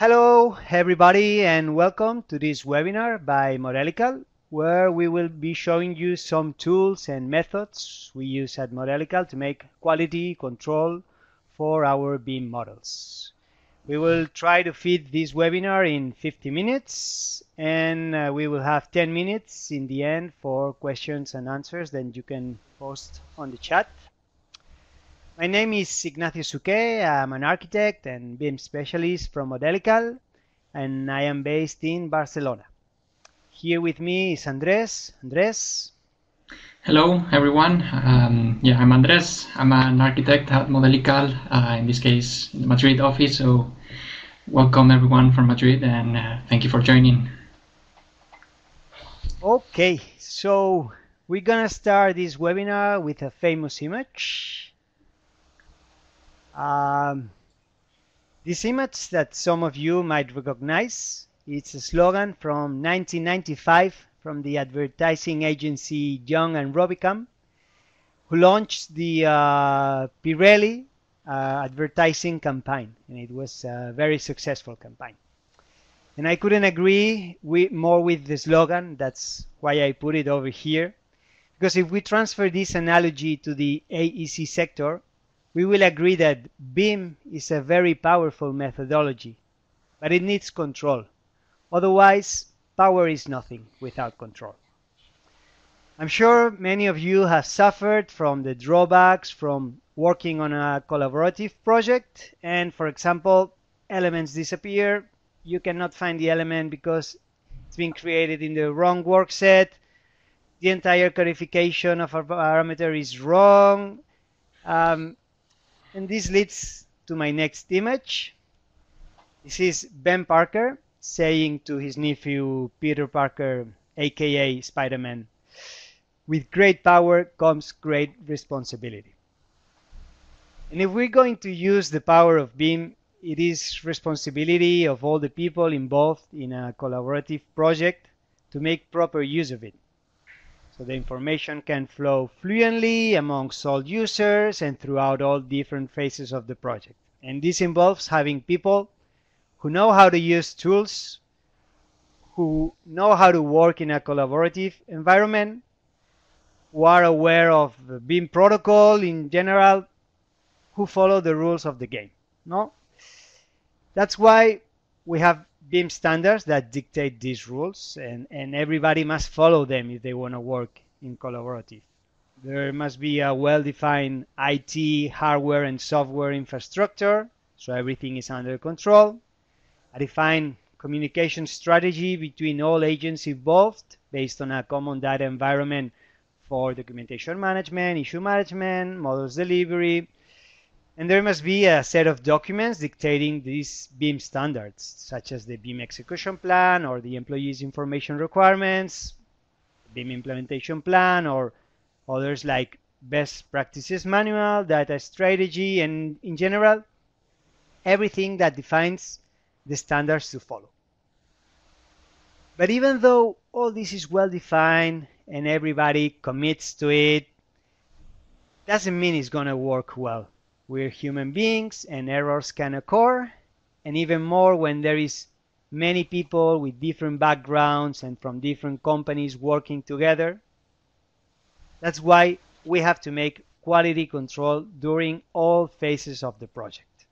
Hello, everybody, and welcome to this webinar by Modelical, where we will be showing you some tools and methods we use at Modelical to make quality control for our BIM models. We will try to fit this webinar in 50 minutes, and uh, we will have 10 minutes in the end for questions and answers that you can post on the chat. My name is Ignacio Suqué. I'm an architect and BIM specialist from Modelical, and I am based in Barcelona. Here with me is Andres. Andres. Hello, everyone. Um, yeah, I'm Andres. I'm an architect at Modelical, uh, in this case, in the Madrid office. So, welcome everyone from Madrid, and uh, thank you for joining. Okay, so we're gonna start this webinar with a famous image. Um, this image that some of you might recognize, it's a slogan from 1995 from the advertising agency Young and Rubicam, who launched the uh, Pirelli uh, advertising campaign, and it was a very successful campaign. And I couldn't agree with, more with the slogan, that's why I put it over here. Because if we transfer this analogy to the AEC sector, we will agree that BIM is a very powerful methodology, but it needs control. Otherwise, power is nothing without control. I'm sure many of you have suffered from the drawbacks from working on a collaborative project and, for example, elements disappear. You cannot find the element because it's been created in the wrong work set. The entire codification of a parameter is wrong. Um, and this leads to my next image. This is Ben Parker saying to his nephew Peter Parker, aka Spider-Man, with great power comes great responsibility. And if we're going to use the power of BIM, it is responsibility of all the people involved in a collaborative project to make proper use of it. So the information can flow fluently amongst all users and throughout all different phases of the project. And this involves having people who know how to use tools, who know how to work in a collaborative environment, who are aware of the BIM protocol in general, who follow the rules of the game. No? That's why we have BIM standards that dictate these rules, and, and everybody must follow them if they want to work in collaborative. There must be a well-defined IT, hardware, and software infrastructure, so everything is under control. A defined communication strategy between all agents involved based on a common data environment for documentation management, issue management, models delivery, and there must be a set of documents dictating these BIM standards, such as the BIM execution plan or the employees information requirements, BIM implementation plan, or others like best practices manual, data strategy, and in general, everything that defines the standards to follow. But even though all this is well defined and everybody commits to it, doesn't mean it's going to work well. We're human beings and errors can occur, and even more when there is many people with different backgrounds and from different companies working together. That's why we have to make quality control during all phases of the project.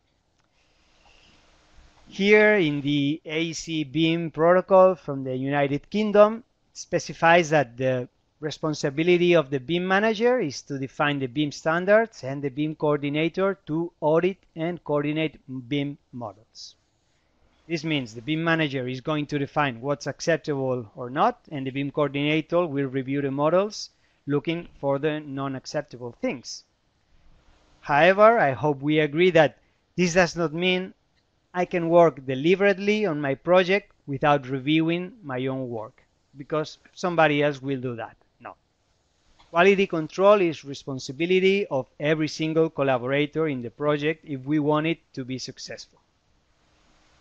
Here in the AEC BIM protocol from the United Kingdom specifies that the responsibility of the BIM manager is to define the BIM standards and the BIM coordinator to audit and coordinate BIM models. This means the BIM manager is going to define what's acceptable or not, and the BIM coordinator will review the models looking for the non-acceptable things. However, I hope we agree that this does not mean I can work deliberately on my project without reviewing my own work, because somebody else will do that. Quality control is responsibility of every single collaborator in the project if we want it to be successful.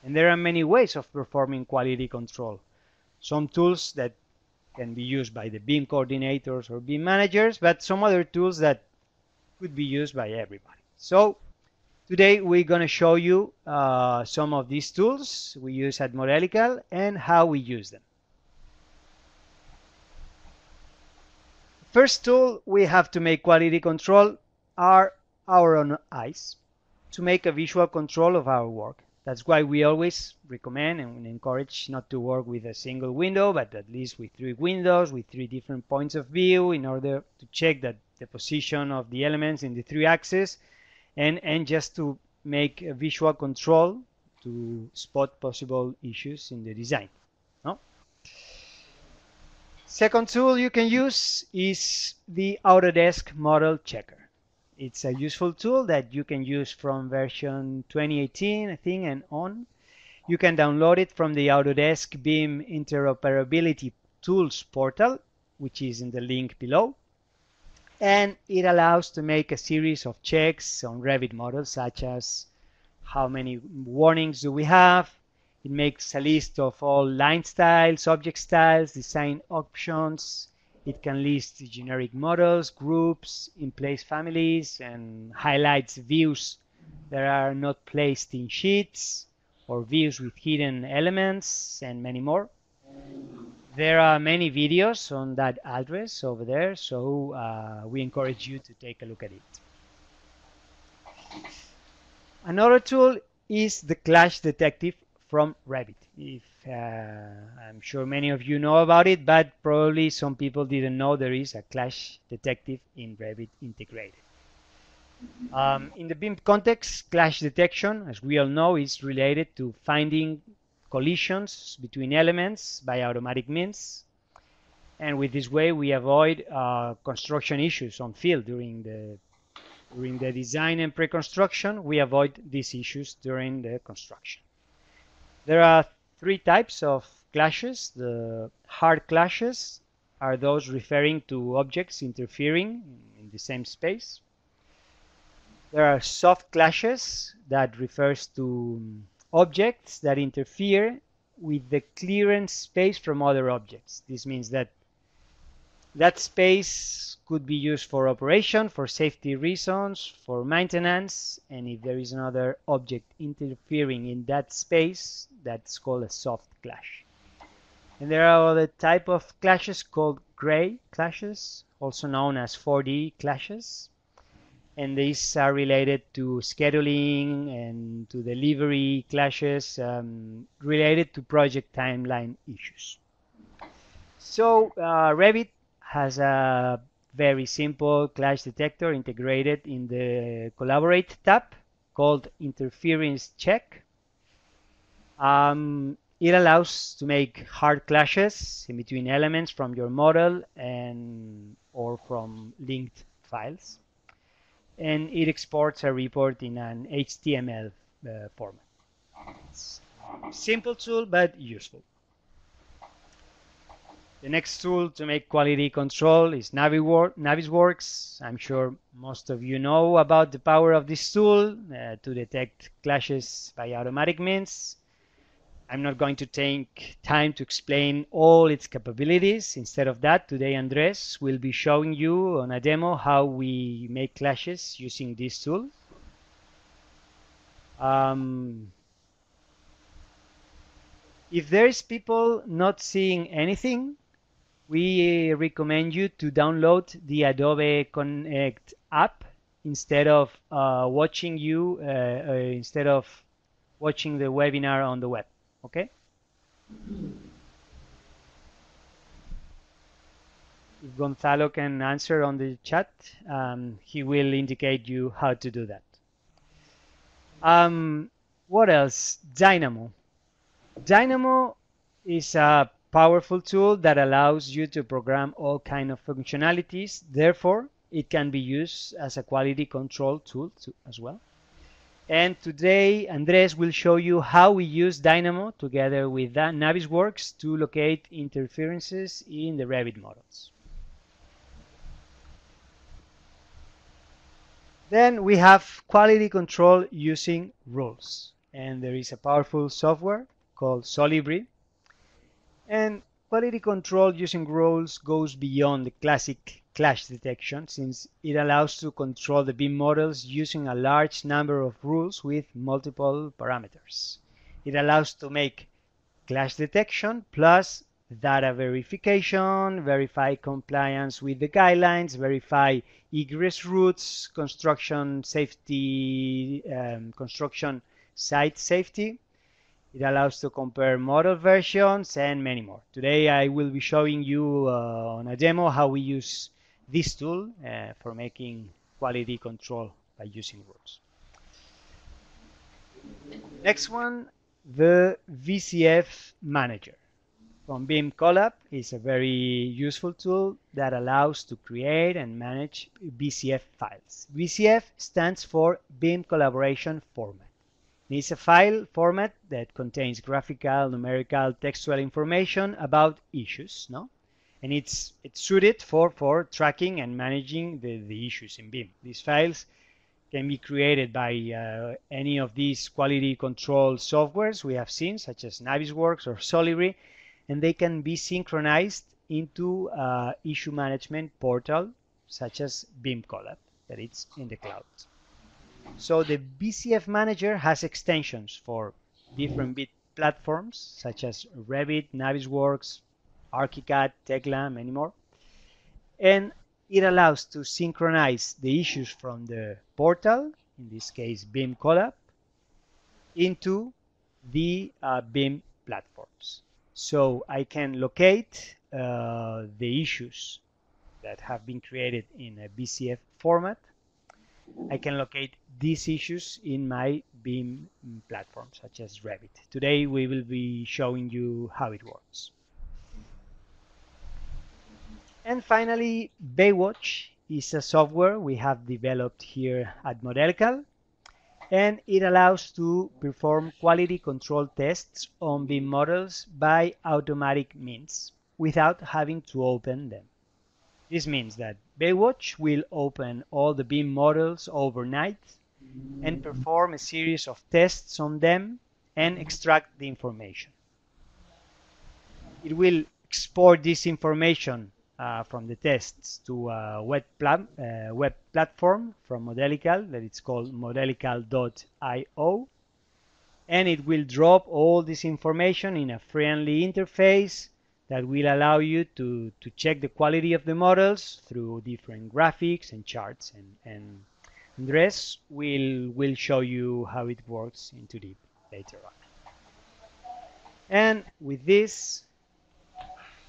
And there are many ways of performing quality control. Some tools that can be used by the BIM coordinators or BIM managers, but some other tools that could be used by everybody. So Today we're going to show you uh, some of these tools we use at Modelical and how we use them. First tool we have to make quality control are our own eyes to make a visual control of our work. That's why we always recommend and encourage not to work with a single window, but at least with three windows, with three different points of view in order to check that the position of the elements in the three axes and, and just to make a visual control to spot possible issues in the design. Second tool you can use is the Autodesk Model Checker. It's a useful tool that you can use from version 2018, I think, and on. You can download it from the Autodesk BIM Interoperability Tools portal, which is in the link below and it allows to make a series of checks on Revit models such as how many warnings do we have it makes a list of all line styles object styles design options it can list generic models groups in place families and highlights views that are not placed in sheets or views with hidden elements and many more there are many videos on that address over there, so uh, we encourage you to take a look at it. Another tool is the Clash Detective from Revit. If uh, I'm sure many of you know about it, but probably some people didn't know there is a Clash Detective in Revit integrated. Um, in the BIM context, clash detection, as we all know, is related to finding collisions between elements by automatic means. And with this way, we avoid uh, construction issues on field during the during the design and pre-construction. We avoid these issues during the construction. There are three types of clashes. The hard clashes are those referring to objects interfering in the same space. There are soft clashes that refers to objects that interfere with the clearance space from other objects. This means that that space could be used for operation, for safety reasons, for maintenance, and if there is another object interfering in that space, that's called a soft clash. And there are other type of clashes called gray clashes, also known as 4D clashes and these are related to scheduling and to delivery clashes um, related to project timeline issues. So uh, Revit has a very simple clash detector integrated in the Collaborate tab called Interference Check. Um, it allows to make hard clashes in between elements from your model and or from linked files and it exports a report in an HTML uh, format. It's simple tool, but useful. The next tool to make quality control is Navisworks. I'm sure most of you know about the power of this tool uh, to detect clashes by automatic means. I'm not going to take time to explain all its capabilities. Instead of that, today Andres will be showing you on a demo how we make clashes using this tool. Um, if there is people not seeing anything, we recommend you to download the Adobe Connect app instead of uh, watching you uh, uh, instead of watching the webinar on the web okay? If Gonzalo can answer on the chat um, he will indicate you how to do that. Um, what else? Dynamo. Dynamo is a powerful tool that allows you to program all kind of functionalities therefore it can be used as a quality control tool too, as well and today Andres will show you how we use Dynamo together with Navisworks to locate interferences in the Revit models. Then we have quality control using rules. And there is a powerful software called Solibri. And quality control using rules goes beyond the classic clash detection since it allows to control the BIM models using a large number of rules with multiple parameters. It allows to make clash detection plus data verification, verify compliance with the guidelines, verify egress routes, construction safety, um, construction site safety. It allows to compare model versions and many more. Today I will be showing you uh, on a demo how we use this tool uh, for making quality control by using rules. Next one, the BCF Manager from BIM Collab is a very useful tool that allows to create and manage BCF files. BCF stands for BIM Collaboration Format. It's a file format that contains graphical, numerical, textual information about issues, no? And it's it's suited for, for tracking and managing the, the issues in BIM. These files can be created by uh, any of these quality control softwares we have seen, such as Navisworks or Solibri, and they can be synchronized into uh, issue management portal such as BIM Collab that it's in the cloud. So the BCF manager has extensions for different BIM platforms such as Revit, Navisworks, ArchiCAD, Tekla, many more. And it allows to synchronize the issues from the portal, in this case BIM Collab, into the uh, BIM platforms. So I can locate uh, the issues that have been created in a BCF format. I can locate these issues in my BIM mm, platform, such as Revit. Today we will be showing you how it works. And finally, Baywatch is a software we have developed here at Modelical, and it allows to perform quality control tests on BIM models by automatic means without having to open them. This means that Baywatch will open all the BIM models overnight and perform a series of tests on them and extract the information. It will export this information uh, from the tests to a web, uh, web platform from Modelical that it's called modelical.io and it will drop all this information in a friendly interface that will allow you to, to check the quality of the models through different graphics and charts and, and Andres will will show you how it works in into deep later on. And with this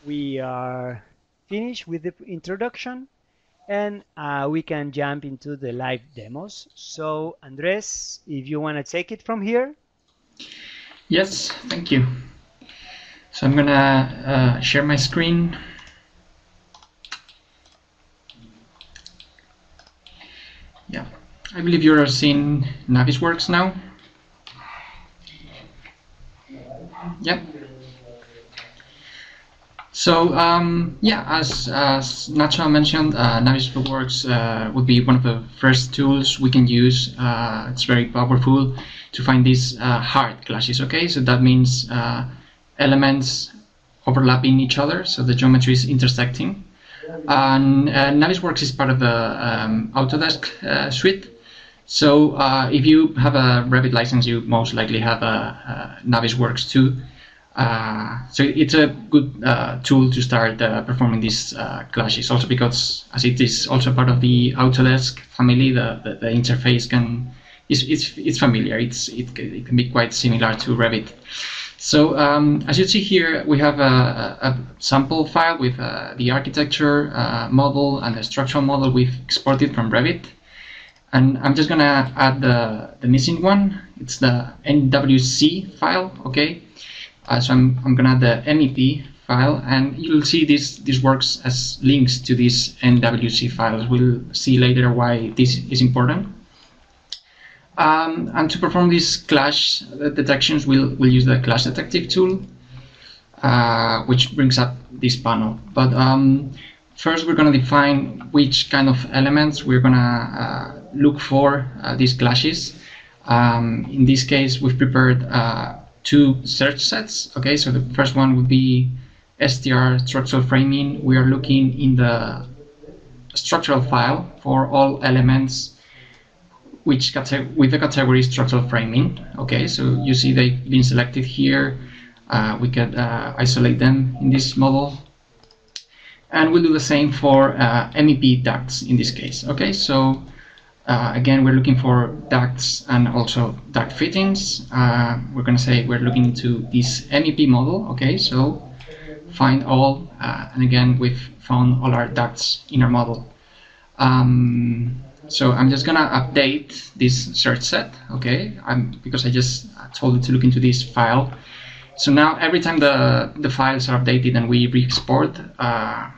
we are finished with the introduction and uh, we can jump into the live demos. So Andres, if you want to take it from here. Yes, thank you. So I'm gonna uh, share my screen. Yeah, I believe you're seeing Navisworks now. Yep. So um, yeah, as, as Nacho mentioned, uh, Navisworks uh, would be one of the first tools we can use. Uh, it's very powerful to find these uh, hard clashes. Okay, so that means uh, elements overlapping each other, so the geometry is intersecting. And uh, Navisworks is part of the um, Autodesk uh, suite. So if you have a Revit license, you most likely have a, a Navisworks too. Uh, so it's a good uh, tool to start uh, performing these uh, clashes. Also because as it is also part of the Autodesk family, the, the, the interface can is it's, it's familiar. It's it, it, can be quite similar to Revit. So um, as you see here, we have a, a sample file with uh, the architecture uh, model and the structural model we've exported from Revit. And I'm just gonna add the, the missing one. It's the NWC file, okay? Uh, so I'm, I'm gonna add the MEP file and you'll see this, this works as links to these NWC files. We'll see later why this is important. Um, and to perform these clash detections, we'll, we'll use the clash detective tool, uh, which brings up this panel. But um, first we're going to define which kind of elements we're going to uh, look for uh, these clashes. Um, in this case, we've prepared uh, two search sets. Okay, so the first one would be str structural framing, we are looking in the structural file for all elements which with the category structural framing. Okay, so you see they've been selected here. Uh, we can uh, isolate them in this model. And we'll do the same for uh, MEP ducts in this case. Okay, so uh, again, we're looking for ducts and also duct fittings. Uh, we're going to say we're looking into this MEP model. Okay, so find all, uh, and again, we've found all our ducts in our model. Um, so I'm just gonna update this search set, okay? I'm because I just told it to look into this file. So now every time the the files are updated and we re-export, uh,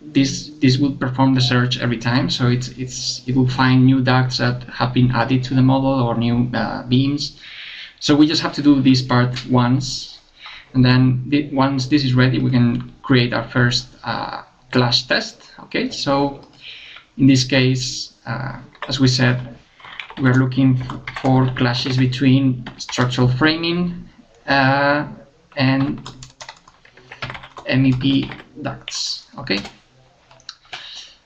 this this will perform the search every time. So it's it's it will find new ducts that have been added to the model or new uh, beams. So we just have to do this part once, and then th once this is ready, we can create our first uh, clash test. Okay, so in this case, uh, as we said, we're looking for clashes between structural framing uh, and MEP ducts. Okay.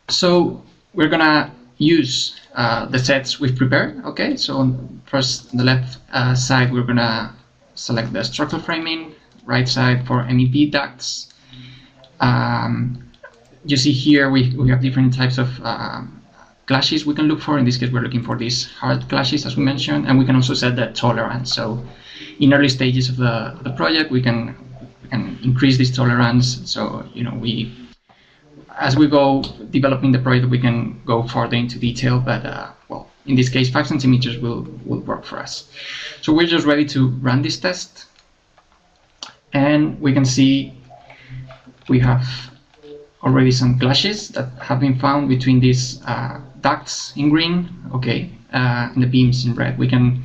So we're gonna use uh, the sets we've prepared. Okay, so on first on the left uh, side we're gonna select the structural framing, right side for MEP ducts. Um, you see here we, we have different types of um, clashes we can look for. In this case we're looking for these hard clashes as we mentioned and we can also set the tolerance. So in early stages of the, the project we can, we can increase this tolerance so you know we as we go developing the project, we can go further into detail, but uh, well, in this case, five centimeters will, will work for us. So we're just ready to run this test. And we can see we have already some clashes that have been found between these uh, ducts in green, okay, uh, and the beams in red. We can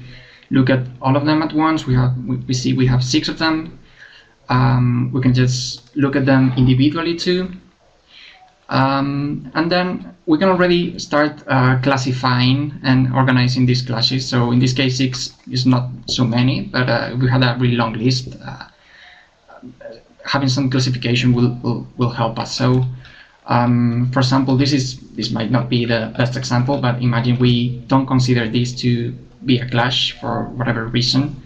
look at all of them at once. We have we, see we have six of them. Um, we can just look at them individually too um, and then we can already start uh, classifying and organizing these clashes. So in this case, six is not so many, but uh, we had a really long list. Having some classification will, will, will help us. So um, for example, this is this might not be the best example, but imagine we don't consider this to be a clash for whatever reason.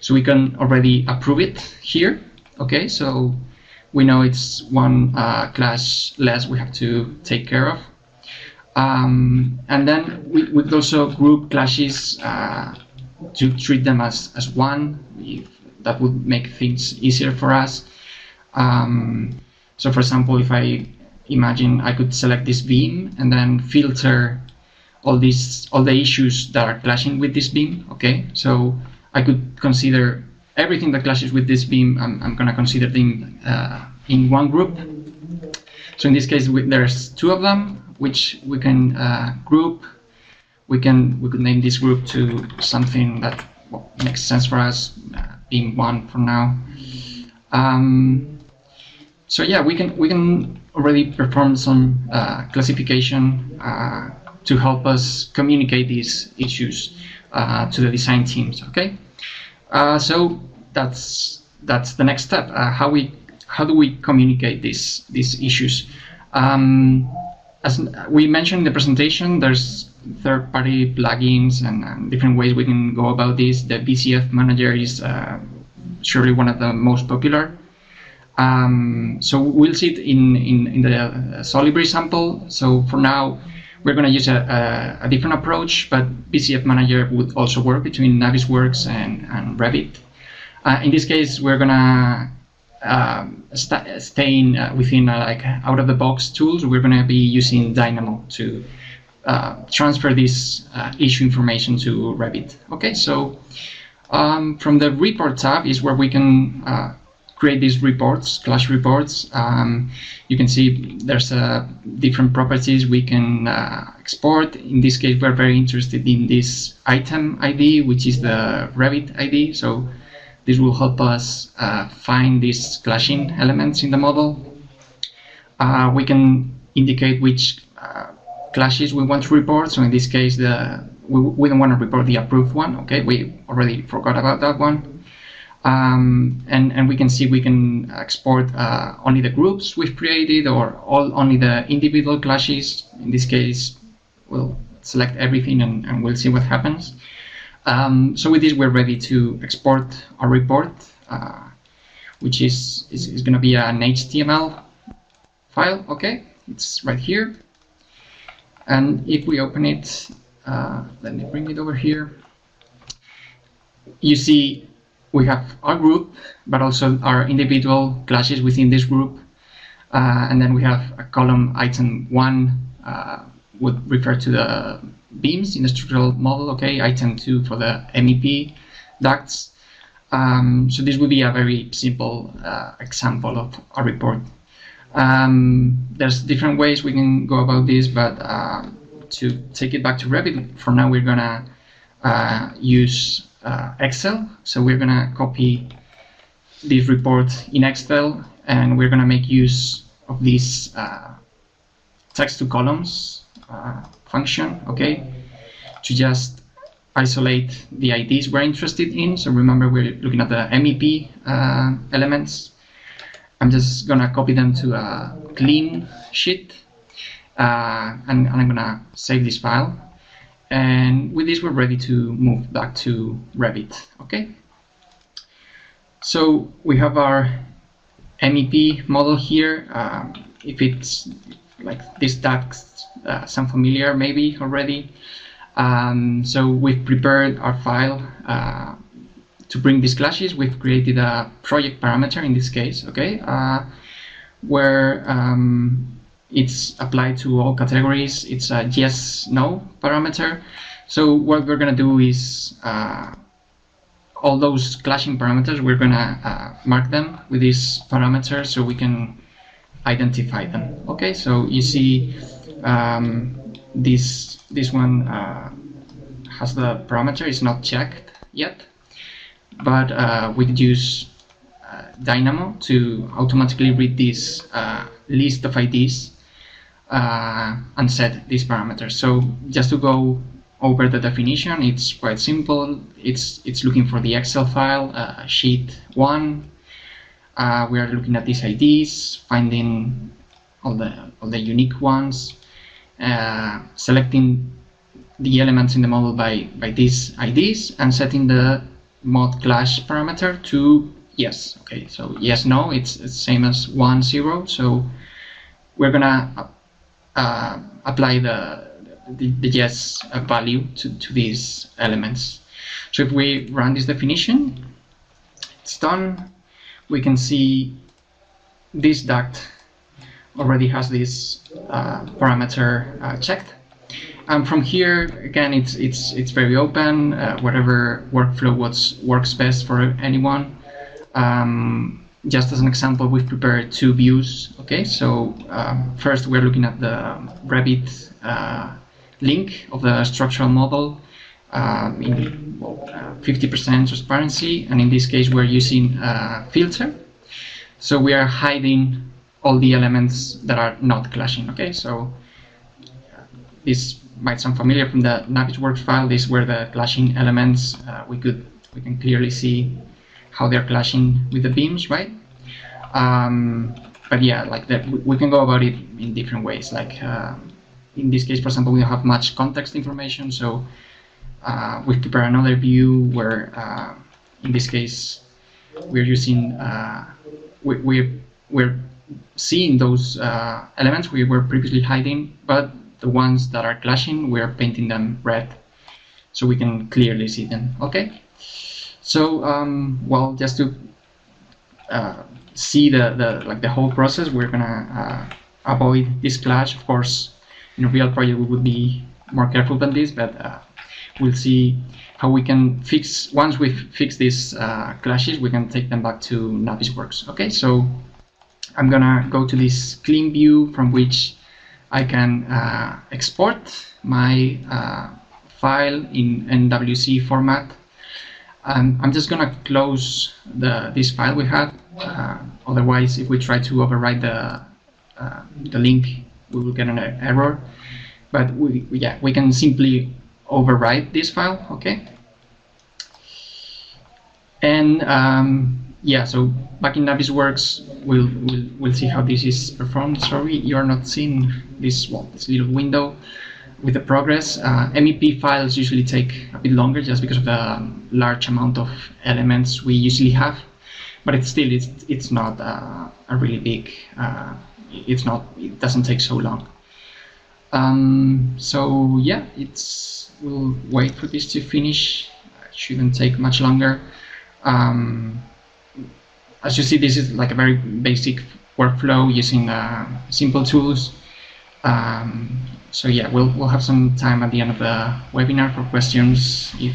So we can already approve it here. Okay, so we know it's one uh, clash less we have to take care of. Um, and then we, we could also group clashes uh, to treat them as, as one. If that would make things easier for us. Um, so for example, if I imagine I could select this beam and then filter all these all the issues that are clashing with this beam. Okay, so I could consider everything that clashes with this beam, I'm, I'm going to consider them uh, in one group. So in this case, we, there's two of them, which we can uh, group. We can we could name this group to something that well, makes sense for us, uh, being one for now. Um, so yeah, we can we can already perform some uh, classification uh, to help us communicate these issues uh, to the design teams. Okay. Uh, so that's that's the next step. Uh, how we how do we communicate these these issues? Um, as we mentioned in the presentation, there's third-party plugins and, and, different ways we can go about this. The BCF manager is uh, surely one of the most popular. Um, so we'll see it in, in, in the Solibri sample. So for now, we're going to use a, a, a, different approach, but BCF Manager would also work between Navisworks and, and Revit. Uh, in this case, we're going to um, st uh, within uh, like out-of-the-box tools. We're going to be using Dynamo to uh, transfer this uh, issue information to Revit. Okay, so um, from the report tab is where we can uh, create these reports, clash reports. Um, you can see there's uh, different properties we can uh, export. In this case, we're very interested in this item ID, which is the Revit ID. So this will help us uh, find these clashing elements in the model. Uh, we can indicate which uh, clashes we want to report. So in this case, the we, we don't want to report the approved one. Okay, we already forgot about that one. Um, and, and we can see we can export uh, only the groups we've created or all only the individual clashes. In this case, we'll select everything and, and we'll see what happens. Um, so with this, we're ready to export our report, uh, which is, is, is going to be an HTML file. Okay, it's right here. And if we open it, uh, let me bring it over here. You see we have our group, but also our individual classes within this group. Uh, and then we have a column item one uh, would refer to the beams in the structural model, okay, item two for the MEP ducts. Um, so this would be a very simple uh, example of a report. Um, there's different ways we can go about this, but uh, to take it back to Revit, for now we're gonna uh, use uh, Excel. So we're gonna copy this report in Excel and we're gonna make use of this uh, text to columns uh, function, okay, to just isolate the IDs we're interested in. So remember we're looking at the MEP uh, elements. I'm just gonna copy them to a clean sheet uh, and, and I'm gonna save this file and with this, we're ready to move back to Revit, okay? So we have our MEP model here. Um, if it's like this text uh, sound familiar maybe already. Um, so we've prepared our file uh, to bring these clashes. We've created a project parameter in this case, okay, uh, where um, it's applied to all categories. It's a yes, no parameter. So what we're going to do is uh, all those clashing parameters, we're going to uh, mark them with this parameter so we can identify them. Okay, so you see um, this, this one uh, has the parameter, it's not checked yet, but uh, we could use uh, Dynamo to automatically read this uh, list of IDs and set these parameters. So just to go over the definition, it's quite simple. It's it's looking for the Excel file, uh, sheet one. Uh, we are looking at these IDs, finding all the all the unique ones, uh, selecting the elements in the model by by these IDs, and setting the mod clash parameter to yes. Okay, so yes, no, it's the same as one zero. So we're gonna uh, apply the, the, yes value to, to these elements. So if we run this definition, it's done. We can see this duct already has this uh, parameter uh, checked. And from here, again, it's it's it's very open. Uh, whatever workflow works best for anyone. Um, just as an example, we've prepared two views. Okay, so um, first we're looking at the Revit uh, link of the structural model um, in 50% well, uh, transparency, and in this case we're using a filter. So we are hiding all the elements that are not clashing. Okay, so this might sound familiar from the Navisworks file. These were the clashing elements. Uh, we could we can clearly see how they're clashing with the beams, right? Um, but yeah, like that, we can go about it in different ways. Like uh, in this case, for example, we don't have much context information, so uh, we prepare another view where, uh, in this case, we're using uh, we, we're we're seeing those uh, elements we were previously hiding, but the ones that are clashing, we're painting them red, so we can clearly see them. Okay. So, um, well, just to uh, see the, the like the whole process, we're gonna uh, avoid this clash. Of course, in a real project we would be more careful than this, but uh, we'll see how we can fix. Once we fix these uh, clashes, we can take them back to Navisworks. Okay, so I'm gonna go to this clean view from which I can uh, export my uh, file in NWC format um, I'm just gonna close the this file we had. Uh, otherwise, if we try to overwrite the uh, the link, we will get an error. But we yeah we can simply overwrite this file. Okay. And um, yeah, so back in Navisworks, we'll, we'll, we'll see how this is performed. Sorry, you are not seeing this, well, this little window with the progress. Uh, MEP files usually take a bit longer just because of the large amount of elements we usually have, but it's still, it's, it's not uh, a really big, uh, it's not, it doesn't take so long. Um, so yeah, it's, we'll wait for this to finish. It shouldn't take much longer. Um, as you see, this is like a very basic workflow using uh, simple tools. Um, so yeah, we'll, we'll have some time at the end of the webinar for questions if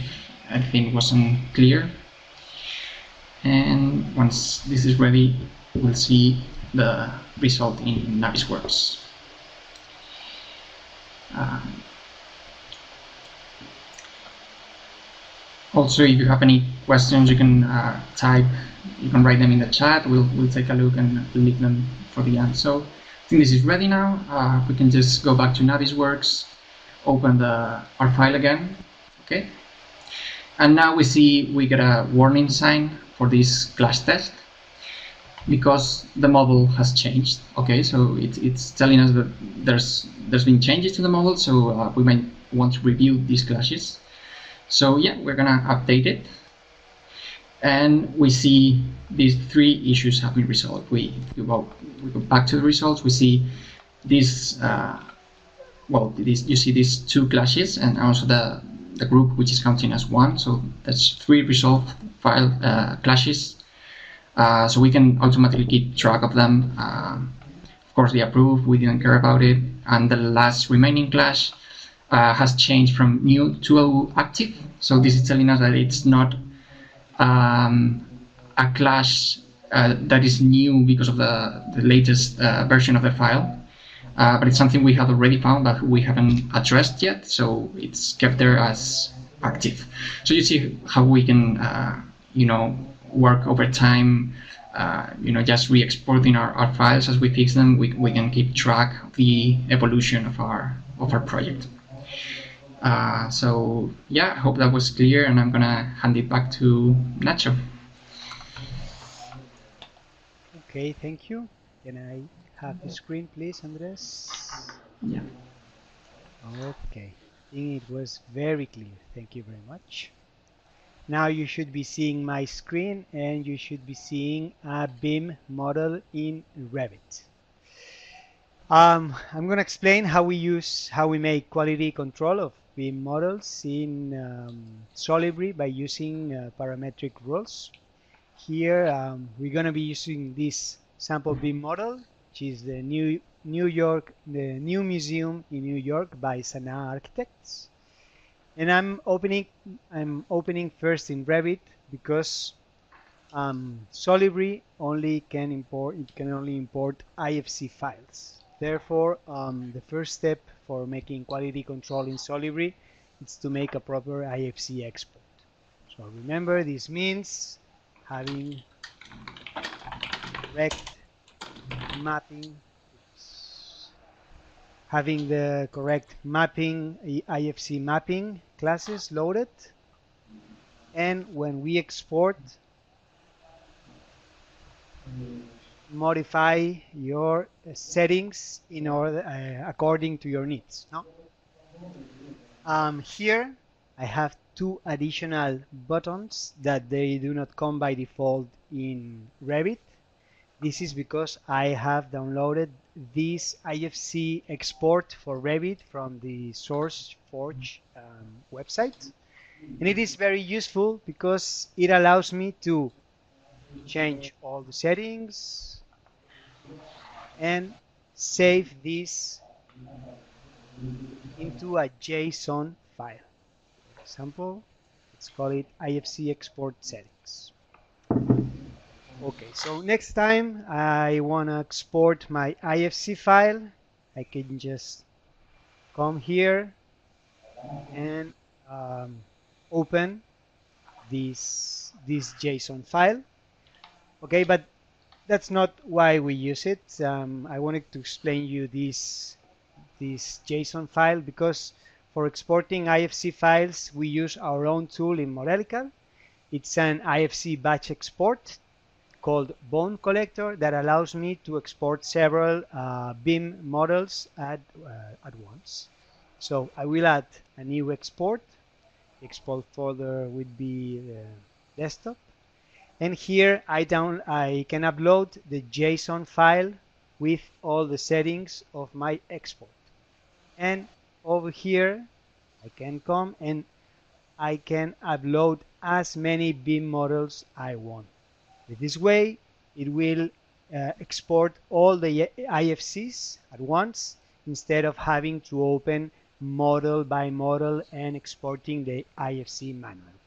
anything wasn't clear. And once this is ready, we'll see the result in Navisworks. Um, also, if you have any questions, you can uh, type, you can write them in the chat. We'll, we'll take a look and we'll leave them for the end. I think this is ready now. Uh, we can just go back to Navisworks, open the our file again. Okay. And now we see we get a warning sign for this clash test because the model has changed. Okay, so it, it's telling us that there's there's been changes to the model, so uh, we might want to review these clashes. So yeah, we're gonna update it, and we see these three issues have been resolved. We we go, we go back to the results. We see these uh, well, you see these two clashes, and also the the group which is counting as one. So that's three resolved file uh, clashes uh, so we can automatically keep track of them. Uh, of course, they approved, we didn't care about it. And the last remaining clash uh, has changed from new to active. So this is telling us that it's not um, a class uh, that is new because of the, the latest uh, version of the file. but it's something we have already found that we haven't addressed yet, so it's kept there as active. So you see how we can, you know, work over time, uh, you know, just re-exporting our, our files as we fix them, we, we can keep track of the evolution of our of our project. Uh, so yeah, I hope that was clear, and I'm gonna hand it back to Nacho. Okay, thank you. Can I have the screen, please, Andres? Yeah. Okay, I think it was very clear. Thank you very much. Now you should be seeing my screen and you should be seeing a BIM model in Revit. Um, I'm going to explain how we use, how we make quality control of BIM models in um, Solibri by using uh, parametric rules. Here um, we're going to be using this sample BIM model, which is the New New York, the new museum in New York by Sanaa Architects and I'm opening I'm opening first in Revit because um, Solibri only can import it can only import IFC files. Therefore, um, the first step for making quality control in Solibri is to make a proper IFC export. So remember, this means having correct mapping having the correct mapping, IFC mapping classes loaded. And when we export, modify your settings in order uh, according to your needs. No? Um, here I have two additional buttons that they do not come by default in Revit. This is because I have downloaded this IFC export for Revit from the SourceForge um, website. And it is very useful because it allows me to change all the settings and save this into a JSON file. For example, let's call it IFC export settings. Okay, so next time I want to export my IFC file, I can just come here and um, open this this JSON file. Okay, but that's not why we use it. Um, I wanted to explain you this this JSON file because for exporting IFC files we use our own tool in Modelical It's an IFC batch export called Bone Collector that allows me to export several uh, BIM models at, uh, at once. So I will add a new export. Export folder would be the desktop. And here I, down, I can upload the JSON file with all the settings of my export. And over here, I can come and I can upload as many BIM models I want. This way, it will uh, export all the IFCs at once instead of having to open model by model and exporting the IFC manually.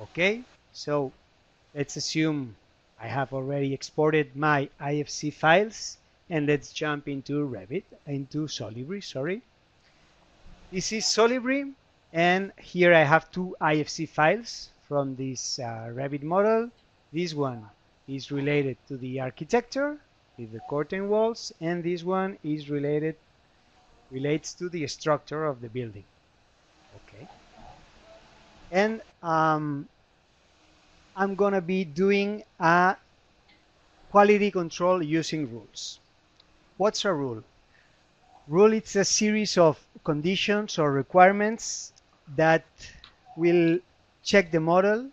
Okay, so let's assume I have already exported my IFC files and let's jump into Revit, into Solibri, sorry. This is Solibri and here I have two IFC files from this uh, Revit model. This one is related to the architecture with the curtain walls and this one is related relates to the structure of the building. Okay. And um, I'm gonna be doing a quality control using rules what's a rule rule it's a series of conditions or requirements that will check the model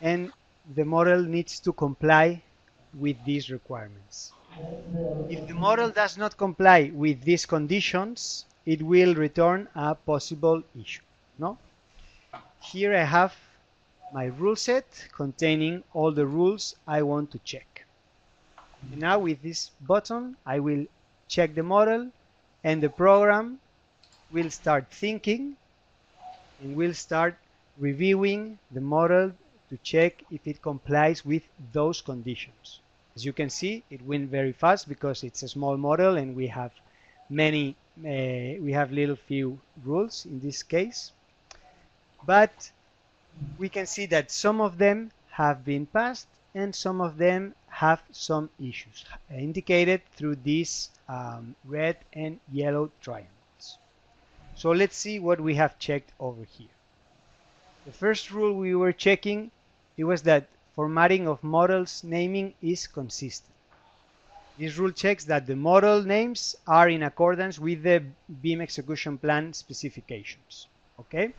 and the model needs to comply with these requirements. If the model does not comply with these conditions, it will return a possible issue. No? Here I have my rule set containing all the rules I want to check. And now with this button, I will check the model and the program will start thinking and will start reviewing the model to check if it complies with those conditions. As you can see, it went very fast because it's a small model and we have many, uh, we have little few rules in this case. But we can see that some of them have been passed and some of them have some issues indicated through these um, red and yellow triangles. So let's see what we have checked over here. The first rule we were checking it was that formatting of models naming is consistent. This rule checks that the model names are in accordance with the BIM execution plan specifications. Okay?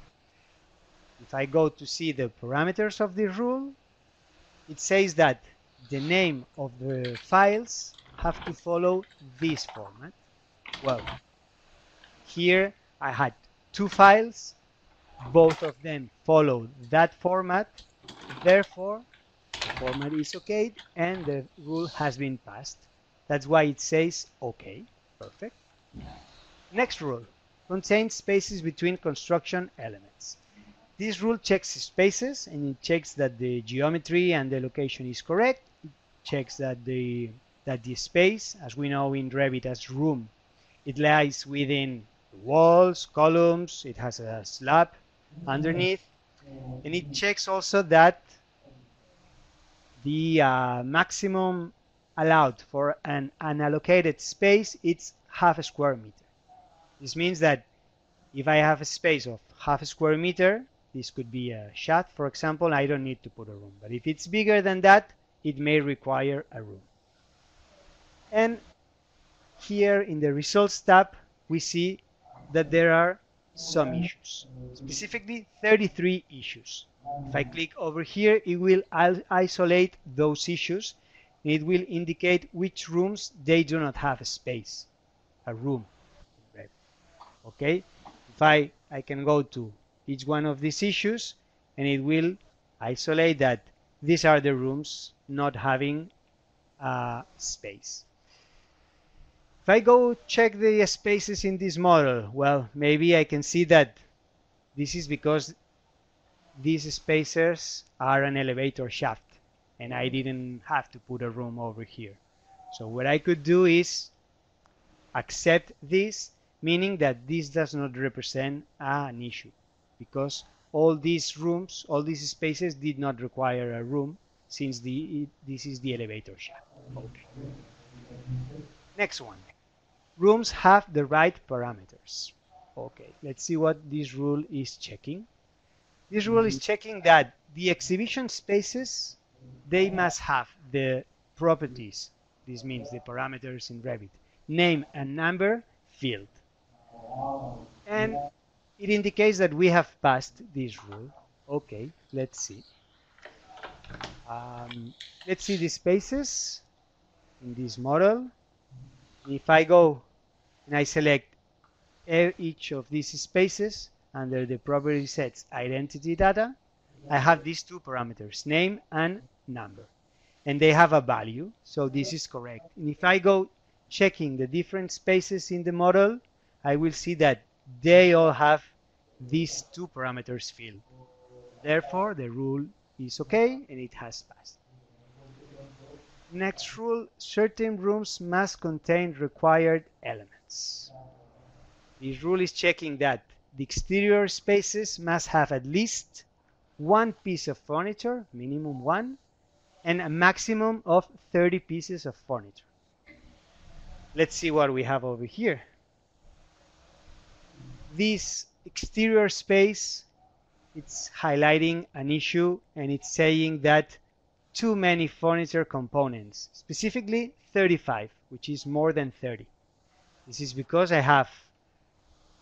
If I go to see the parameters of this rule, it says that the name of the files have to follow this format. Well, here I had two files, both of them follow that format, Therefore, the format is okay and the rule has been passed. That's why it says okay. Perfect. Next rule contains spaces between construction elements. This rule checks spaces and it checks that the geometry and the location is correct. It checks that the that the space, as we know in Revit as room, it lies within walls, columns, it has a slab underneath, and it checks also that the uh, maximum allowed for an unallocated space it's half a square meter. This means that if I have a space of half a square meter, this could be a shot, for example, I don't need to put a room. But if it's bigger than that, it may require a room. And here in the results tab, we see that there are some issues, specifically 33 issues. If I click over here, it will isolate those issues. It will indicate which rooms they do not have a space, a room. Okay, if I, I can go to each one of these issues and it will isolate that these are the rooms not having a space. If I go check the spaces in this model, well, maybe I can see that this is because these spacers are an elevator shaft and I didn't have to put a room over here. So what I could do is accept this, meaning that this does not represent an issue because all these rooms, all these spaces did not require a room since the this is the elevator shaft. Okay. Next one rooms have the right parameters. Okay, let's see what this rule is checking. This rule is checking that the exhibition spaces, they must have the properties. This means the parameters in Revit. Name and number field. And it indicates that we have passed this rule. Okay, let's see. Um, let's see the spaces in this model. If I go and I select each of these spaces under the property sets identity data, I have these two parameters, name and number. And they have a value, so this is correct. And if I go checking the different spaces in the model, I will see that they all have these two parameters filled. Therefore, the rule is okay and it has passed. Next rule, certain rooms must contain required elements. This rule is checking that the exterior spaces must have at least one piece of furniture, minimum one, and a maximum of 30 pieces of furniture. Let's see what we have over here. This exterior space, it's highlighting an issue and it's saying that too many furniture components, specifically 35, which is more than 30. This is because I have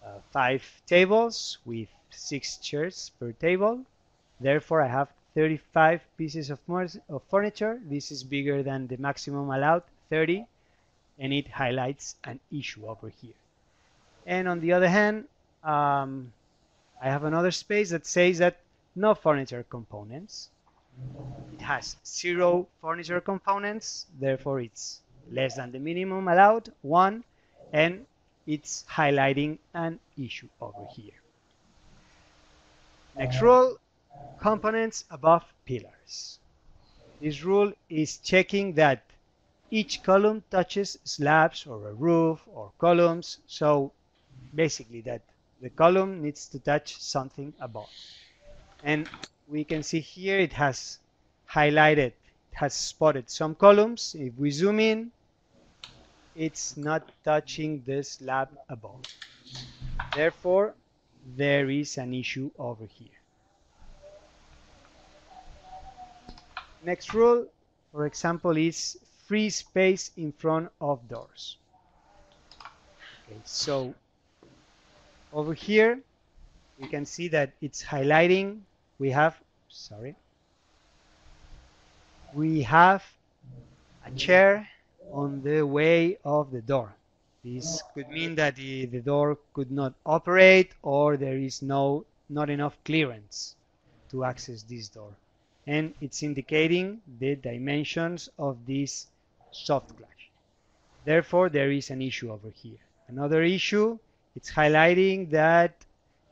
uh, five tables with six chairs per table. Therefore, I have 35 pieces of, of furniture. This is bigger than the maximum allowed, 30, and it highlights an issue over here. And on the other hand, um, I have another space that says that no furniture components. It has zero furniture components, therefore it's less than the minimum allowed, one, and it's highlighting an issue over here. Next rule, components above pillars. This rule is checking that each column touches slabs or a roof or columns, so basically that the column needs to touch something above. And we can see here it has highlighted, has spotted some columns. If we zoom in, it's not touching the slab above. Therefore, there is an issue over here. Next rule, for example, is free space in front of doors. Okay, so over here, we can see that it's highlighting. We have, sorry, we have a chair on the way of the door. This could mean that the, the door could not operate or there is no not enough clearance to access this door. And it's indicating the dimensions of this soft clash. Therefore, there is an issue over here. Another issue, it's highlighting that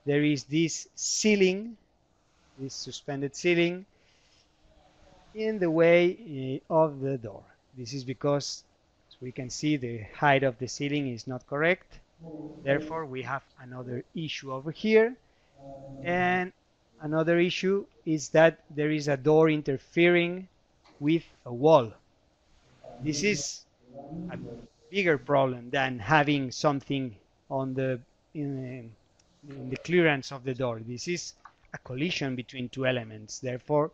there is this ceiling, this suspended ceiling, in the way uh, of the door. This is because we can see the height of the ceiling is not correct. Therefore, we have another issue over here. And another issue is that there is a door interfering with a wall. This is a bigger problem than having something on the in, in the clearance of the door. This is a collision between two elements. Therefore,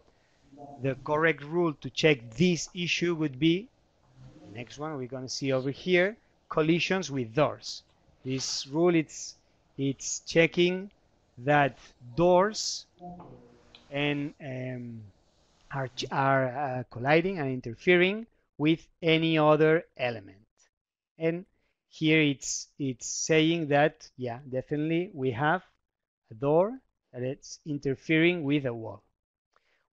the correct rule to check this issue would be next one we're going to see over here collisions with doors this rule it's it's checking that doors and um, are, are uh, colliding and interfering with any other element and here it's it's saying that yeah definitely we have a door that it's interfering with a wall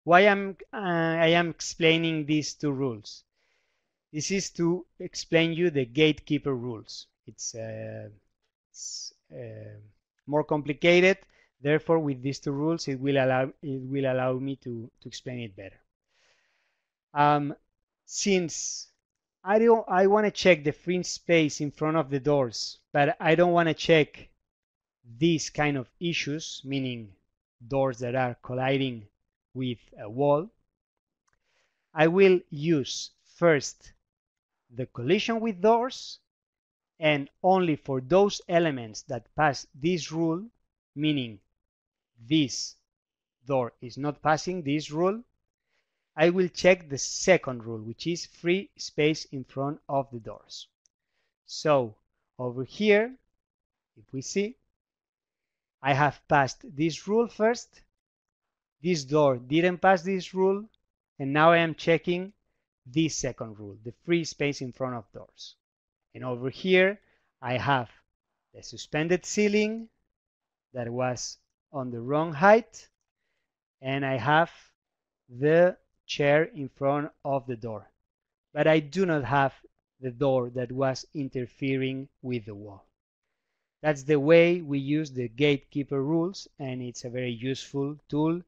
why am uh, I am explaining these two rules this is to explain you the gatekeeper rules. It's, uh, it's uh, more complicated. Therefore, with these two rules, it will allow it will allow me to to explain it better. Um, since I don't I want to check the free space in front of the doors, but I don't want to check these kind of issues, meaning doors that are colliding with a wall. I will use first the collision with doors and only for those elements that pass this rule, meaning this door is not passing this rule, I will check the second rule, which is free space in front of the doors. So over here, if we see, I have passed this rule first. This door didn't pass this rule. And now I am checking this second rule, the free space in front of doors. And over here, I have the suspended ceiling that was on the wrong height. And I have the chair in front of the door. But I do not have the door that was interfering with the wall. That's the way we use the gatekeeper rules and it's a very useful tool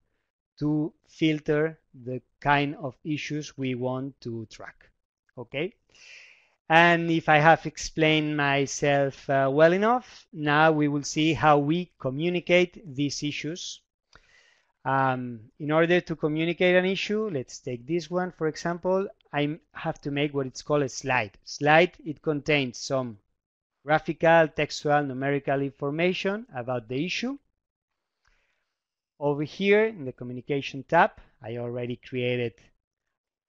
to filter the kind of issues we want to track. Okay? And if I have explained myself uh, well enough, now we will see how we communicate these issues. Um, in order to communicate an issue, let's take this one, for example, I have to make what it's called a slide. Slide, it contains some graphical, textual, numerical information about the issue. Over here in the communication tab, I already created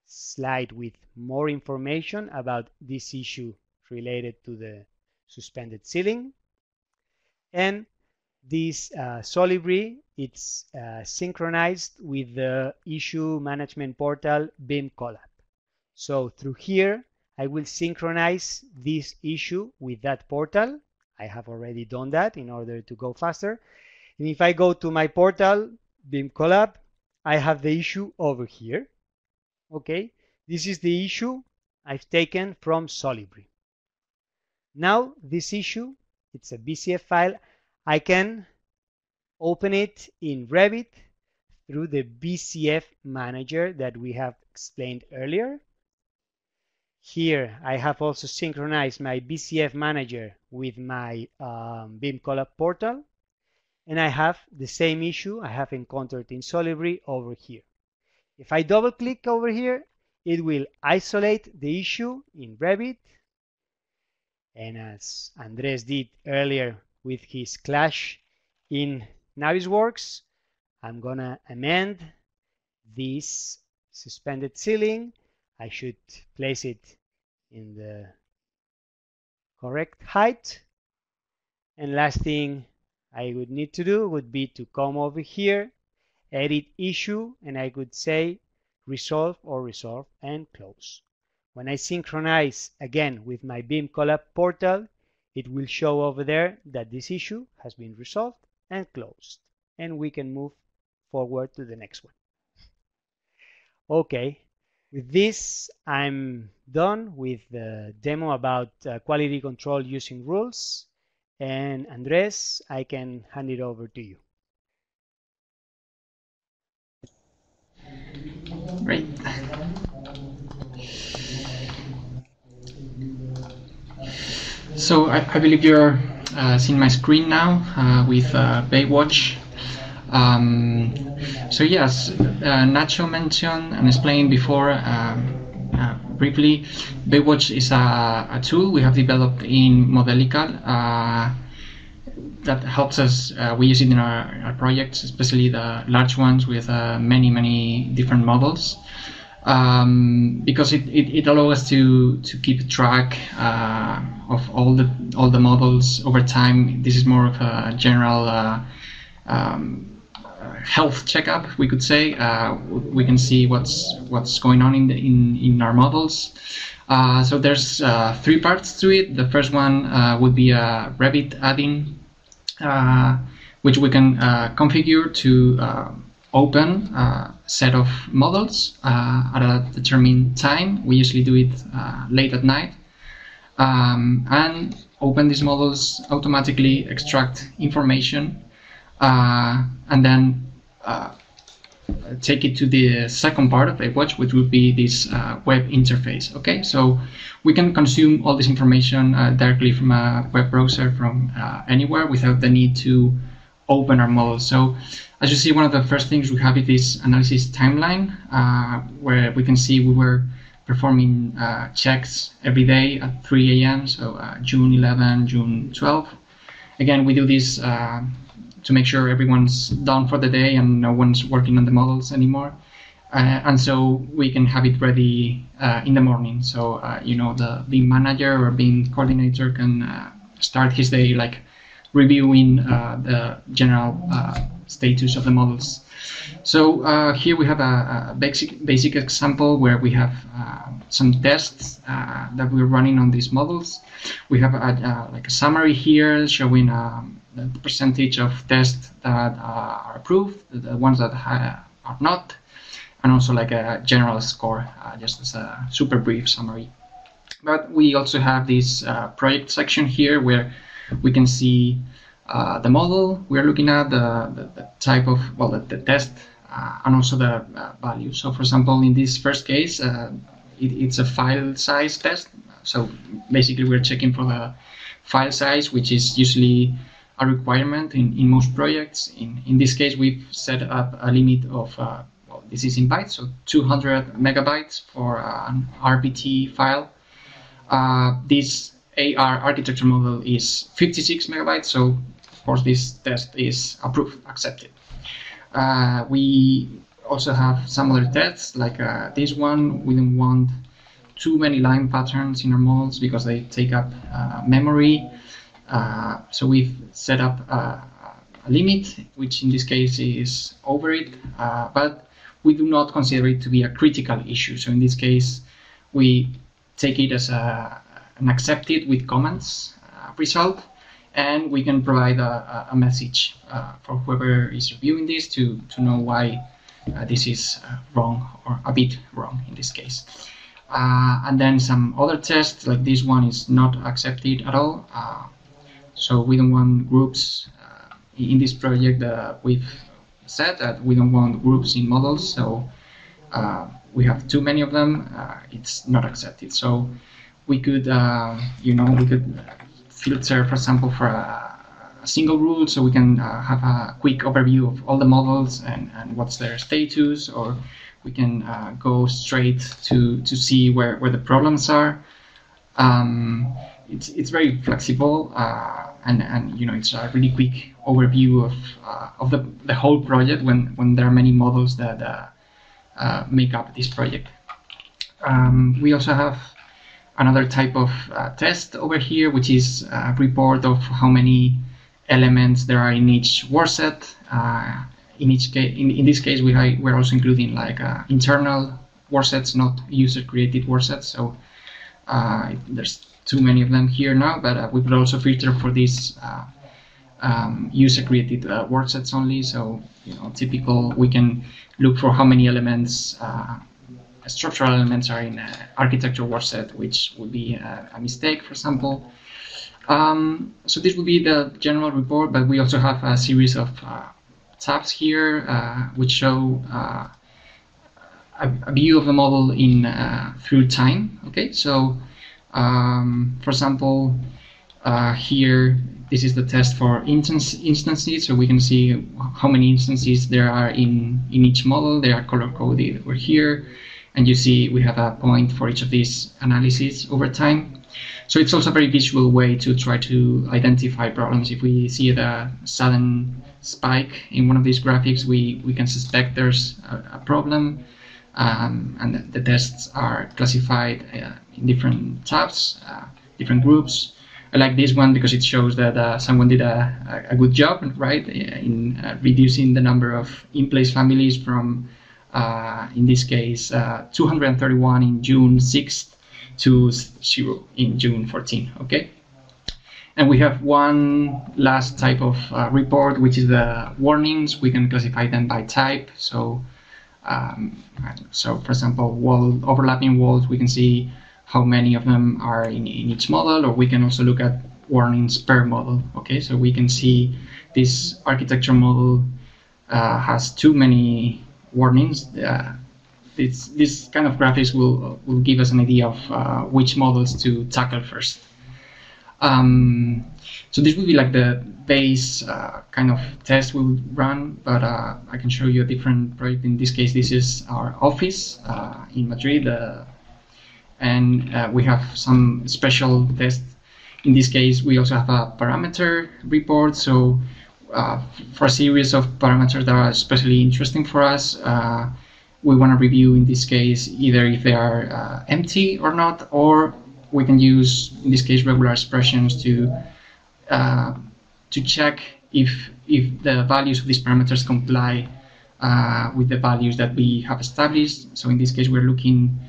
slide with more information about this issue related to the suspended ceiling. And this uh, Solibri, it's uh, synchronized with the issue management portal BIM Collab. So through here, I will synchronize this issue with that portal. I have already done that in order to go faster. And if I go to my portal, BIM Collab, I have the issue over here. Okay, this is the issue I've taken from Solibri. Now this issue, it's a BCF file, I can open it in Revit through the BCF manager that we have explained earlier. Here I have also synchronized my BCF manager with my um, BIM Collab portal and I have the same issue I have encountered in Solibri over here. If I double click over here, it will isolate the issue in Revit and as Andres did earlier with his clash in Navisworks, I'm gonna amend this suspended ceiling I should place it in the correct height. And last thing I would need to do would be to come over here, edit issue, and I could say resolve or resolve and close. When I synchronize again with my BIM Collab portal, it will show over there that this issue has been resolved and closed. And we can move forward to the next one. Okay, with this, I'm done with the demo about uh, quality control using rules. And Andres, I can hand it over to you. Great. So I, I believe you're uh, seeing my screen now uh, with uh, Baywatch um, so yes, uh, Nacho mentioned and explained before um, uh, briefly, Baywatch is a, a, tool we have developed in Modelical uh, that helps us. We use it in our, our, projects, especially the large ones with many, many different models. Um, because it, it, it, allows us to, to keep track uh, of all the all the models over time. This is more of a general um, health checkup, we could say. Uh, we can see what's what's going on in the, in in our models. Uh, so there's uh, three parts to it. The first one uh, would be a Revit add-in, uh, which we can uh, configure to open a set of models at a determined time. We usually do it late at night. Um, and open these models automatically extract information uh, and then uh, take it to the second part of Baywatch, which would be this uh, web interface. Okay, so we can consume all this information uh, directly from a web browser from uh, anywhere without the need to open our model. So as you see, one of the first things we have is this analysis timeline, uh, where we can see we were performing uh, checks every day at 3 a.m. So June 11, June 12. Again, we do this to make sure everyone's done for the day and no one's working on the models anymore. Uh, and so we can have it ready uh, in the morning. So uh, you know the BIM manager or BIM coordinator can uh, start his day like reviewing uh, the general uh, status of the models. So here we have a, a, basic basic example where we have some tests that we're running on these models. We have a, like a summary here showing um, the percentage of tests that are approved, the ones that are not and also like a general score, uh, just as a super brief summary. But we also have this uh, project section here where we can see uh, the model we're looking at, the, the, the type of, well, the, the test, uh, and also the uh, value. So for example, in this first case, uh, it, it's a file size test. So basically we're checking for the file size, which is usually a requirement in, in most projects. In, in this case, we've set up a limit of well, this is in bytes, so 200 megabytes for an RVT file. Uh, this AR architecture model is 56 megabytes, so course this test is approved, accepted. Uh, we also have some other tests, like uh, this one, we don't want too many line patterns in our models because they take up uh, memory. Uh, so we've set up a limit, which in this case is over it, uh, but we do not consider it to be a critical issue. So in this case, we take it as a, an accepted with comments uh, result, and we can provide a, a message uh, for whoever is reviewing this to, to know why uh, this is uh, wrong or a bit wrong in this case. Uh, and then some other tests, like this one is not accepted at all. Uh, so we don't want groups in this project we've said that we don't want groups in models, so uh, we have too many of them, uh, it's not accepted. So we could, uh, you know, we could filter, for example, for a, a single rule, so we can uh, have a quick overview of all the models and, and what's their status, or we can uh, go straight to, to see where, where the problems are. Um, it's, it's very flexible uh, and, and you know it's a really quick overview of, uh, of the, the whole project when, when there are many models that uh, uh, make up this project. Um, we also have another type of uh, test over here, which is a report of how many elements there are in each workset. Uh, in each case, in, in this case, we we're also including like uh, internal worksets, not user-created worksets. So there's too many of them here now, but we could also filter for these um, user created uh, worksets only. So, you know, typical, we can look for how many elements, uh, structural elements are in architecture workset, which would be a, a mistake, for example. Um, so this would be the general report, but we also have a series of uh, tabs here, uh, which show uh, a, a, view of the model in uh, through time. Okay, so um, for example, here this is the test for instance, instances, so we can see how many instances there are in, in each model. They are color-coded over here. And you see we have a point for each of these analyses over time. So it's also a very visual way to try to identify problems. If we see the sudden spike in one of these graphics, we, we can suspect there's a, a problem. Um, and the, tests are classified uh, in different tabs, uh, different groups. I like this one because it shows that uh, someone did a, a, good job, right, in uh, reducing the number of in-place families from, in this case, uh, 231 in June 6th to zero in June 14. Okay. And we have one last type of uh, report, which is the warnings. We can classify them by type. So, um, so for example, wall overlapping walls, we can see how many of them are in, in each model, or we can also look at warnings per model. Okay, so we can see this architecture model uh, has too many warnings. Uh, this, kind of graphics will, will give us an idea of uh, which models to tackle first. Um, so this would be like the base uh, kind of test we'll run, but uh, I can show you a different project. In this case, this is our office uh, in Madrid, and uh, we have some special tests. In this case, we also have a parameter report. So uh, for a series of parameters that are especially interesting for us. Uh, we want to review in this case either if they are uh, empty or not, or we can use in this case regular expressions to uh, to check if if the values of these parameters comply uh, with the values that we have established. So in this case, we're looking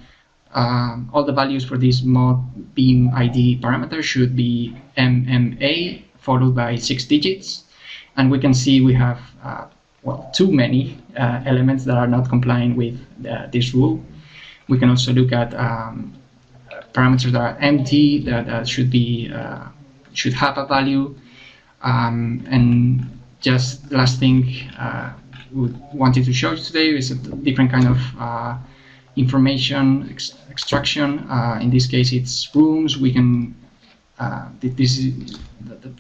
um, all the values for this mod beam ID parameter should be MMA followed by six digits. And we can see we have, uh, well, too many uh, elements that are not complying with uh, this rule. We can also look at um, parameters that are empty, that should be uh, should have a value. Um, and just last thing uh, we wanted to show you today is a different kind of uh, information ex extraction. Uh, in this case, it's rooms. We can uh, this is the, the,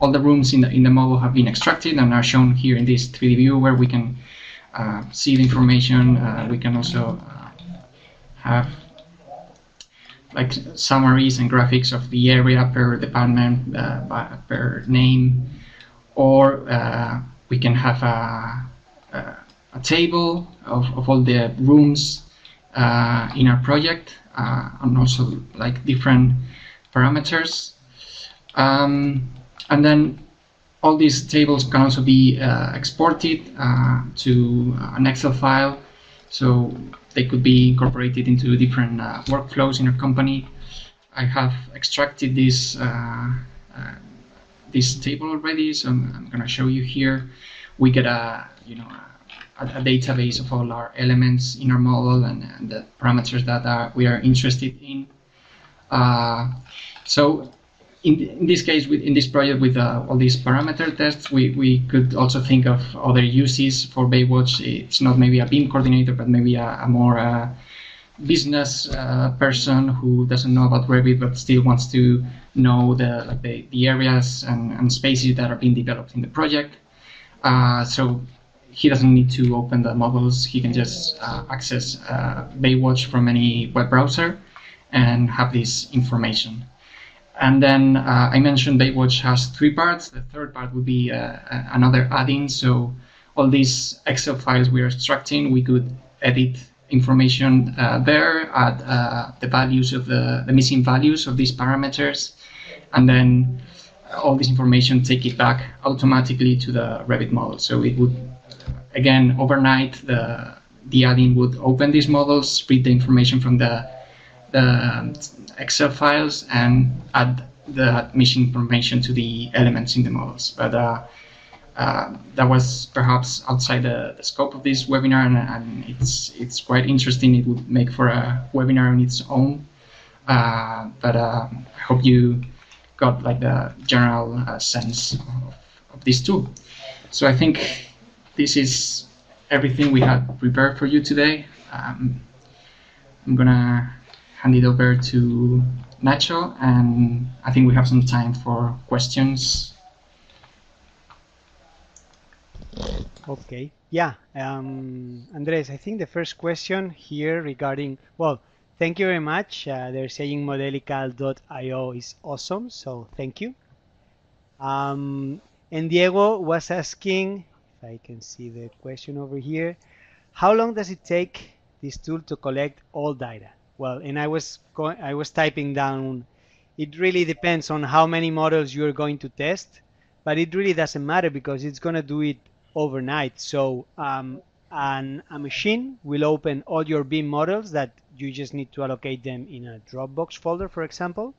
all the rooms in the in the model have been extracted and are shown here in this 3D view where we can uh, see the information. Uh, we can also uh, have like summaries and graphics of the area per department, uh, per name, or we can have a, a, a table of, of all the rooms uh, in our project uh, and also like different parameters. Um, and then all these tables can also be uh, exported uh, to an Excel file. So they could be incorporated into different uh, workflows in a company. I have extracted this uh, this table already, so I'm, I'm going to show you here. We get a you know a, a, database of all our elements in our model and, and the parameters that are, we are interested in. Uh, so in, in, this case, with, in this project with uh, all these parameter tests, we, we could also think of other uses for Baywatch. It's not maybe a BIM coordinator, but maybe a, a more uh, business uh, person who doesn't know about Revit but still wants to know the like the, the areas and, and spaces that are being developed in the project. Uh, so he doesn't need to open the models. He can just uh, access uh, Baywatch from any web browser and have this information. And then uh, I mentioned Baywatch has three parts. The third part would be uh, another add-in. So all these Excel files we are extracting, we could edit information uh, there, add uh, the values of the, the missing values of these parameters, and then all this information take it back automatically to the Revit model. So it would again, overnight, the, the add-in would open these models, read the information from the, the Excel files, and add the missing information to the elements in the models. But uh, uh, that was perhaps outside the, the, scope of this webinar, and, and, it's it's quite interesting. It would make for a webinar on its own. Uh, but uh, I hope you got like the general uh, sense of, of this tool. So I think this is everything we had prepared for you today. Um, I'm gonna hand it over to Nacho, and I think we have some time for questions. Okay, yeah, um, Andres, I think the first question here regarding, well, thank you very much. Uh, they're saying modelical.io is awesome, so thank you. Um, and Diego was asking if I can see the question over here. How long does it take this tool to collect all data? Well, and I was going, I was typing down. It really depends on how many models you're going to test, but it really doesn't matter because it's going to do it overnight. So um, a machine will open all your BIM models that you just need to allocate them in a Dropbox folder, for example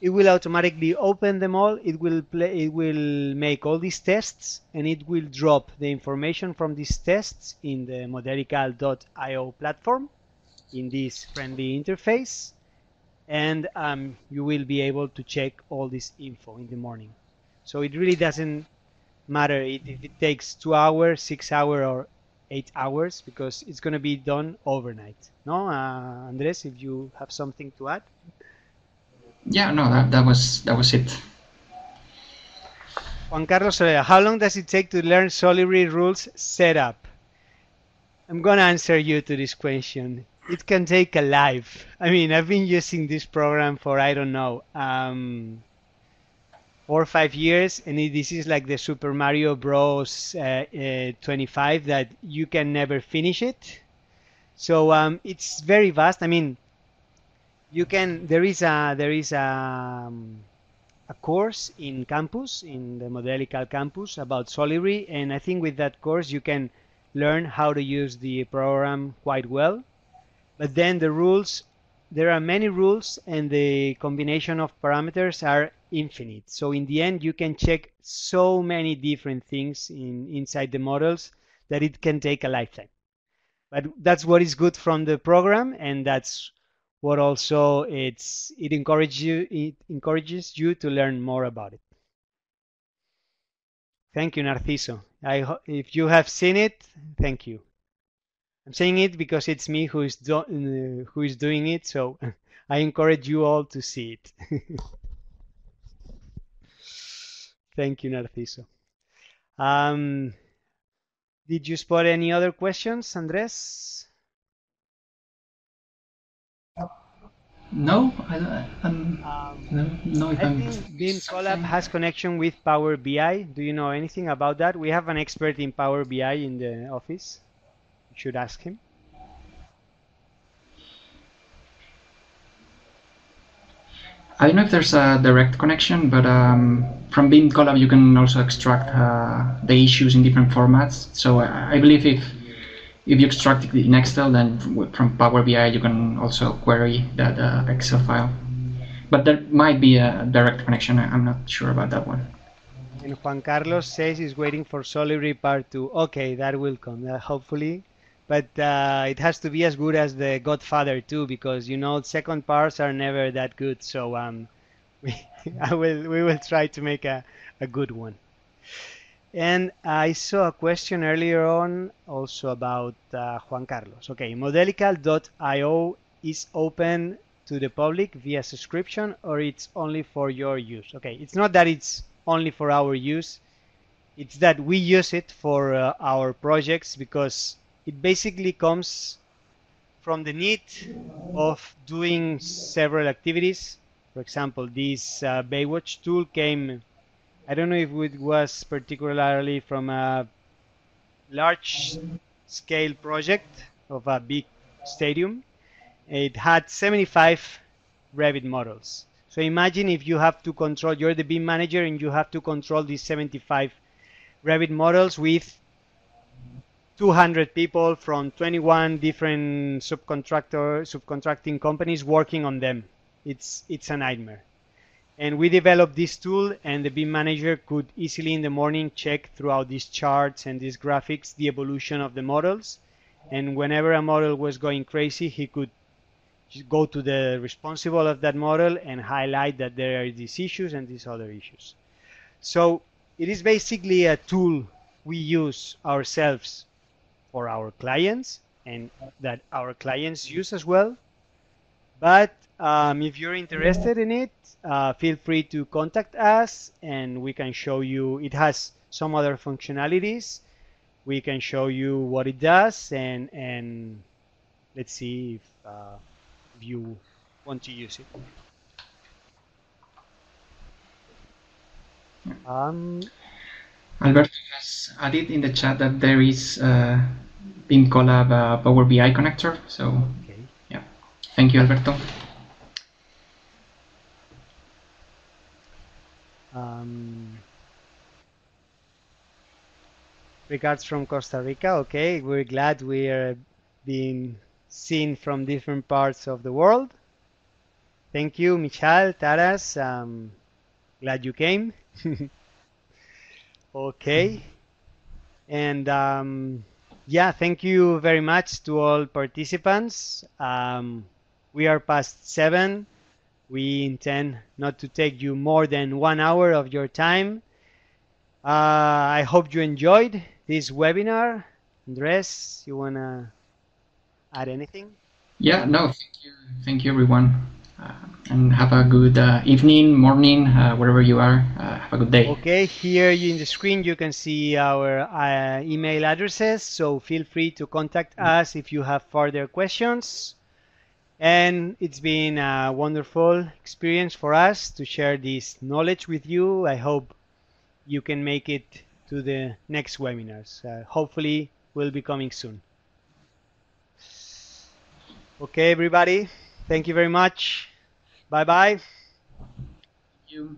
it will automatically open them all it will play it will make all these tests and it will drop the information from these tests in the modelical.io platform in this friendly interface and um, you will be able to check all this info in the morning so it really doesn't matter if it takes two hours six hours or eight hours because it's going to be done overnight no uh, andres if you have something to add yeah, no, that, that was that was it. Juan Carlos how long does it take to learn Solibri rules setup? I'm gonna answer you to this question. It can take a life. I mean, I've been using this program for I don't know, um, four or five years, and it, this is like the Super Mario Bros. Uh, uh, 25 that you can never finish it. So um, it's very vast. I mean, you can. There is a there is a um, a course in campus in the Modelical campus about Solibri, and I think with that course you can learn how to use the program quite well. But then the rules, there are many rules, and the combination of parameters are infinite. So in the end, you can check so many different things in inside the models that it can take a lifetime. But that's what is good from the program, and that's what also it's it encourages you it encourages you to learn more about it. Thank you, Narciso. I if you have seen it, thank you. I'm saying it because it's me who is do, uh, who is doing it, so I encourage you all to see it. thank you, Narciso. Um, did you spot any other questions, Andres? No, I, um, Um, no, no. If I I'm think BIM Collab has connection with Power BI. Do you know anything about that? We have an expert in Power BI in the office. Should ask him. I don't know if there's a direct connection, but um, from BIM Collab you can also extract uh, the issues in different formats. So I, I believe if if you extract it in Excel, then from- Power BI you can also query that uh, Excel file. But there might be a direct connection. I'm not sure about that one. And Juan Carlos says he's waiting for Solibri Part 2. Okay, that will come, uh, hopefully. But uh, it has to be as good as the Godfather too, because you know second parts are never that good. So um, we, I will we will try to make a, a good one. And I saw a question earlier on also about uh, Juan Carlos. Okay, modelical.io is open to the public via subscription or it's only for your use? Okay, it's not that it's only for our use, it's that we use it for uh, our projects because it basically comes from the need of doing several activities. For example, this uh, Baywatch tool came I don't know if it was particularly from a large scale project of a big stadium. It had 75 Revit models. So imagine if you have to control, you're the BIM manager and you have to control these 75 Revit models with 200 people from 21 different subcontractor subcontracting companies working on them. It's it's a nightmare. And we developed this tool and the BIM manager could easily in the morning check throughout these charts and these graphics the evolution of the models. And whenever a model was going crazy he could go to the responsible of that model and highlight that there are these issues and these other issues. So it is basically a tool we use ourselves for our clients and that our clients use as well but um, if you're interested in it, uh, feel free to contact us and we can show you. It has some other functionalities. We can show you what it does and and let's see if, uh, if you want to use it. Um, Alberto has added in the chat that there is uh, BIM Collab uh, Power BI connector. So okay. yeah, thank you, Alberto. Um, regards from Costa Rica. Okay, we're glad we are being seen from different parts of the world. Thank you, Michal, Taras. Um, glad you came. okay, and um, yeah, thank you very much to all participants. Um, we are past seven. We intend not to take you more than one hour of your time. Uh, I hope you enjoyed this webinar. Andres, you want to add anything? Yeah, no, thank you, thank you, everyone, and have a good uh, evening, morning, uh, wherever you are. Uh, have a good day. Okay, here in the screen you can see our uh, email addresses, so feel free to contact us if you have further questions. And it's been a wonderful experience for us to share this knowledge with you. I hope you can make it to the next webinars. Uh, hopefully, will be coming soon. Okay, everybody. Thank you very much. Bye bye. Thank you.